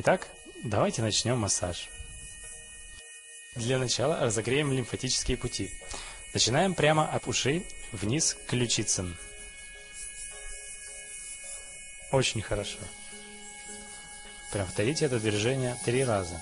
Итак, давайте начнем массаж. Для начала разогреем лимфатические пути. Начинаем прямо от ушей вниз к ключицам. Очень хорошо. Повторите это движение три раза.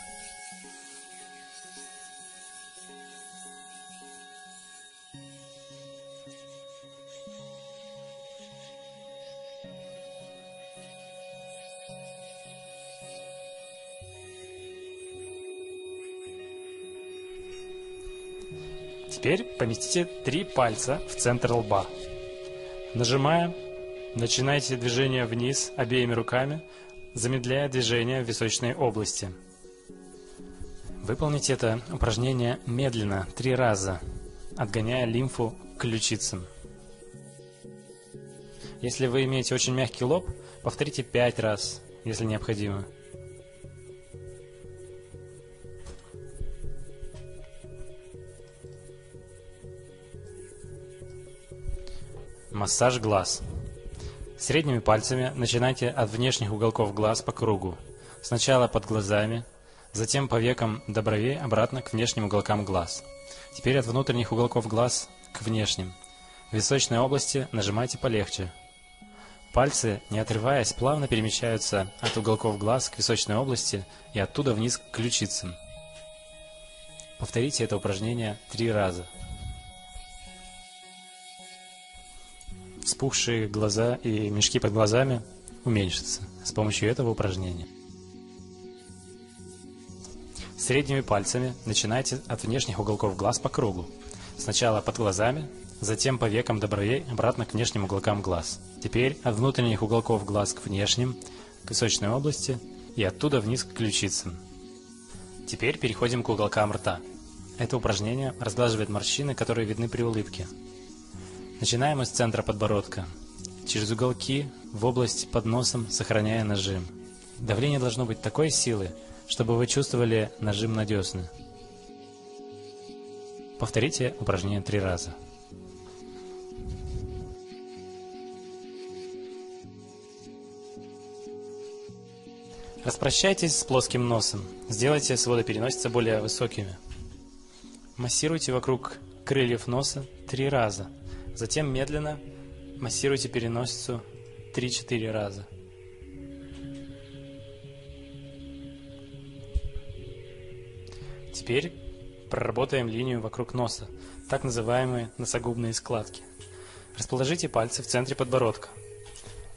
Теперь поместите три пальца в центр лба. Нажимая, начинайте движение вниз обеими руками, замедляя движение в височной области. Выполните это упражнение медленно, три раза, отгоняя лимфу к ключицам. Если вы имеете очень мягкий лоб, повторите пять раз, если необходимо. Массаж глаз. Средними пальцами начинайте от внешних уголков глаз по кругу. Сначала под глазами, затем по векам до бровей обратно к внешним уголкам глаз. Теперь от внутренних уголков глаз к внешним. В височной области нажимайте полегче. Пальцы, не отрываясь, плавно перемещаются от уголков глаз к височной области и оттуда вниз к ключицам. Повторите это упражнение три раза. Вспухшие глаза и мешки под глазами уменьшатся с помощью этого упражнения. Средними пальцами начинайте от внешних уголков глаз по кругу. Сначала под глазами, затем по векам до бровей, обратно к внешним уголкам глаз. Теперь от внутренних уголков глаз к внешним, к височной области и оттуда вниз к ключицам. Теперь переходим к уголкам рта. Это упражнение разглаживает морщины, которые видны при улыбке. Начинаем из центра подбородка. Через уголки, в область под носом, сохраняя нажим. Давление должно быть такой силы, чтобы вы чувствовали нажим на десны. Повторите упражнение три раза. Распрощайтесь с плоским носом. Сделайте своды переносицы более высокими. Массируйте вокруг крыльев носа три раза – Затем медленно массируйте переносицу 3-4 раза. Теперь проработаем линию вокруг носа, так называемые носогубные складки. Расположите пальцы в центре подбородка.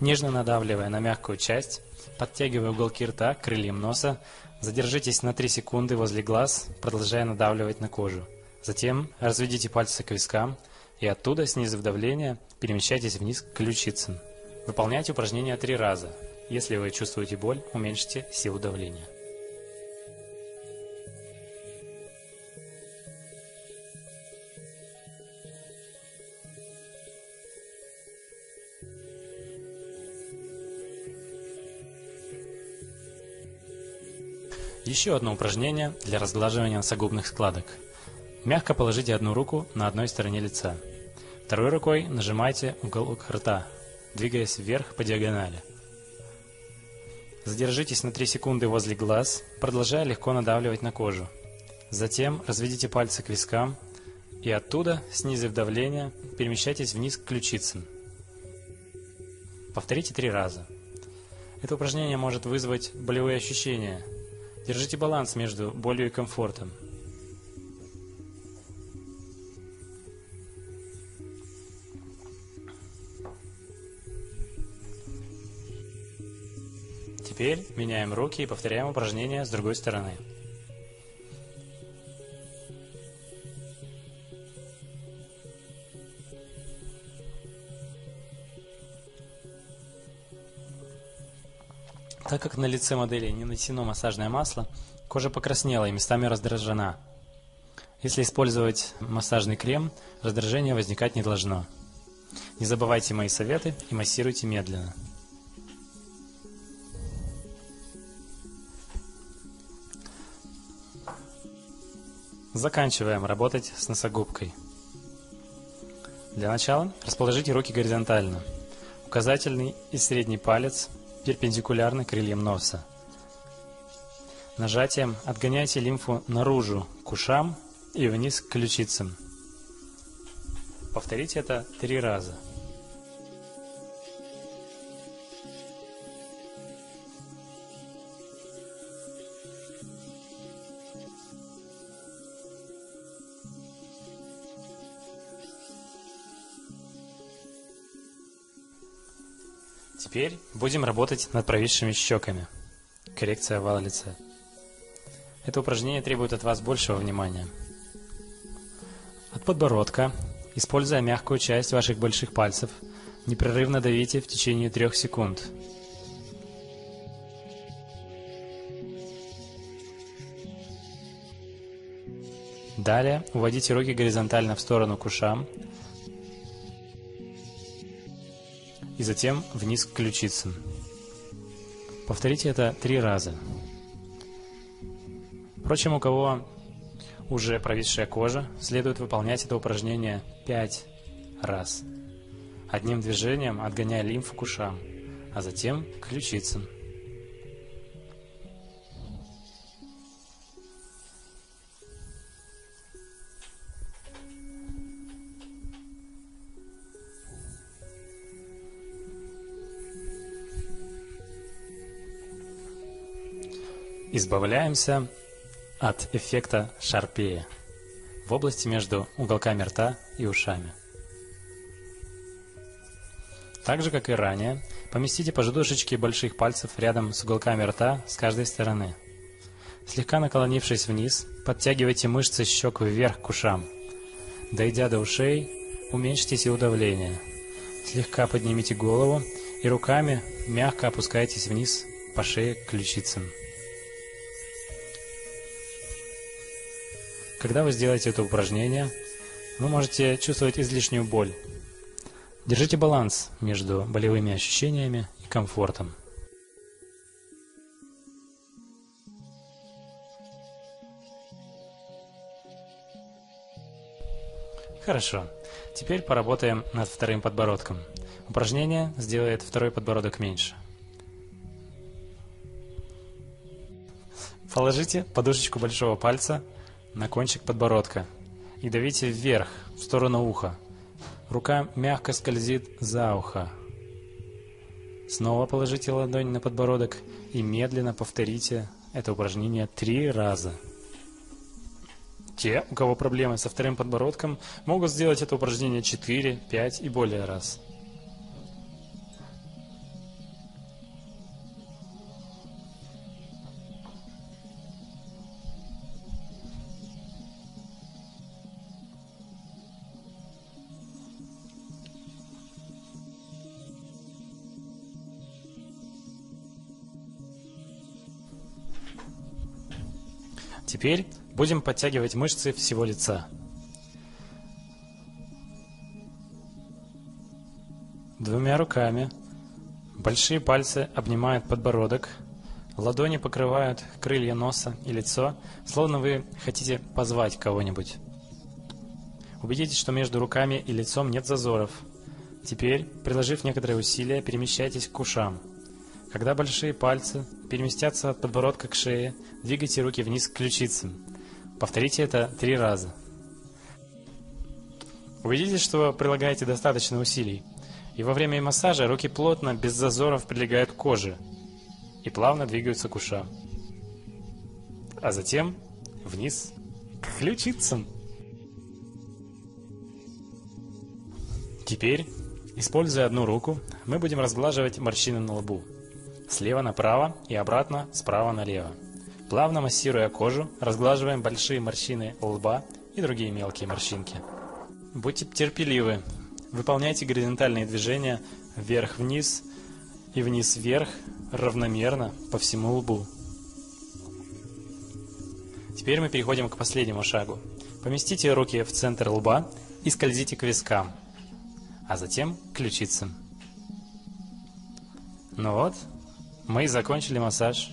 Нежно надавливая на мягкую часть, подтягивая уголки рта к крыльям носа, задержитесь на 3 секунды возле глаз, продолжая надавливать на кожу. Затем разведите пальцы к вискам, и оттуда, снизив давление, перемещайтесь вниз к ключицам. Выполняйте упражнение три раза. Если вы чувствуете боль, уменьшите силу давления. Еще одно упражнение для разглаживания носогубных складок. Мягко положите одну руку на одной стороне лица – Второй рукой нажимайте уголок рта, двигаясь вверх по диагонали. Задержитесь на 3 секунды возле глаз, продолжая легко надавливать на кожу. Затем разведите пальцы к вискам и оттуда, снизив давление, перемещайтесь вниз к ключицам. Повторите три раза. Это упражнение может вызвать болевые ощущения. Держите баланс между болью и комфортом. Теперь меняем руки и повторяем упражнение с другой стороны. Так как на лице модели не нанесено массажное масло, кожа покраснела и местами раздражена. Если использовать массажный крем, раздражение возникать не должно. Не забывайте мои советы и массируйте медленно. Заканчиваем работать с носогубкой. Для начала расположите руки горизонтально. Указательный и средний палец перпендикулярны крыльям носа. Нажатием отгоняйте лимфу наружу к ушам и вниз к ключицам. Повторите это три раза. Теперь будем работать над провисшими щеками. Коррекция овала лица. Это упражнение требует от вас большего внимания. От подбородка, используя мягкую часть ваших больших пальцев, непрерывно давите в течение трех секунд. Далее уводите руки горизонтально в сторону к ушам и затем вниз к ключицам. Повторите это три раза. Впрочем, у кого уже провисшая кожа, следует выполнять это упражнение 5 раз. Одним движением отгоняя лимфу к ушам, а затем к ключицам. Избавляемся от эффекта шарпея в области между уголками рта и ушами. Так же, как и ранее, поместите подушечки больших пальцев рядом с уголками рта с каждой стороны. Слегка наклонившись вниз, подтягивайте мышцы щек вверх к ушам. Дойдя до ушей, уменьшите силу давления. Слегка поднимите голову и руками мягко опускайтесь вниз по шее к ключицам. Когда вы сделаете это упражнение, вы можете чувствовать излишнюю боль. Держите баланс между болевыми ощущениями и комфортом. Хорошо. Теперь поработаем над вторым подбородком. Упражнение сделает второй подбородок меньше. Положите подушечку большого пальца на кончик подбородка и давите вверх, в сторону уха. Рука мягко скользит за ухо. Снова положите ладонь на подбородок и медленно повторите это упражнение три раза. Те, у кого проблемы со вторым подбородком, могут сделать это упражнение 4, 5 и более раз. Теперь будем подтягивать мышцы всего лица. Двумя руками большие пальцы обнимают подбородок, ладони покрывают крылья носа и лицо, словно вы хотите позвать кого-нибудь. Убедитесь, что между руками и лицом нет зазоров. Теперь, приложив некоторые усилия, перемещайтесь к ушам – когда большие пальцы переместятся от подбородка к шее, двигайте руки вниз к ключицам. Повторите это три раза. Убедитесь, что прилагаете достаточно усилий. И во время массажа руки плотно, без зазоров прилегают к коже и плавно двигаются к ушам. А затем вниз к ключицам. Теперь, используя одну руку, мы будем разглаживать морщины на лбу слева направо и обратно справа налево. Плавно массируя кожу, разглаживаем большие морщины лба и другие мелкие морщинки. Будьте терпеливы. Выполняйте горизонтальные движения вверх-вниз и вниз-вверх равномерно по всему лбу. Теперь мы переходим к последнему шагу. Поместите руки в центр лба и скользите к вискам, а затем к ключицам. Ну вот, мы закончили массаж.